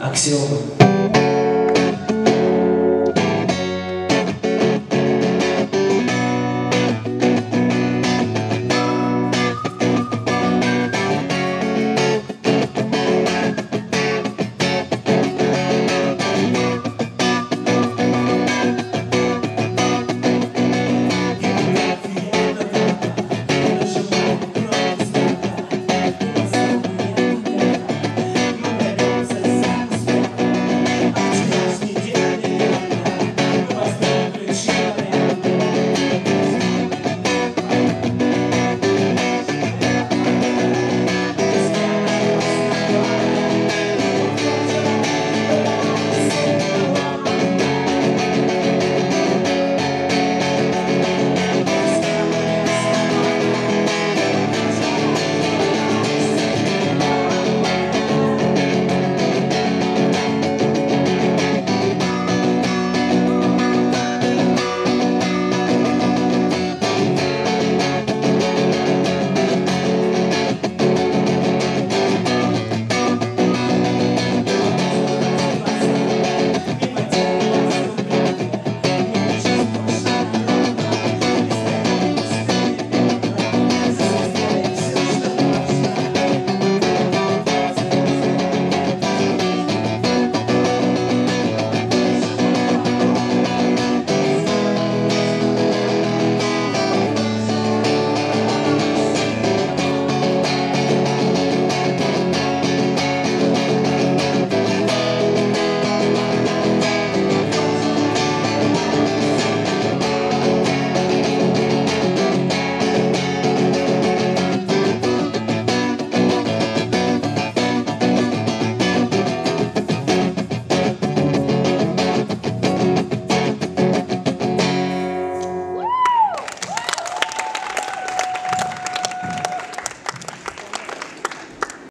握手を。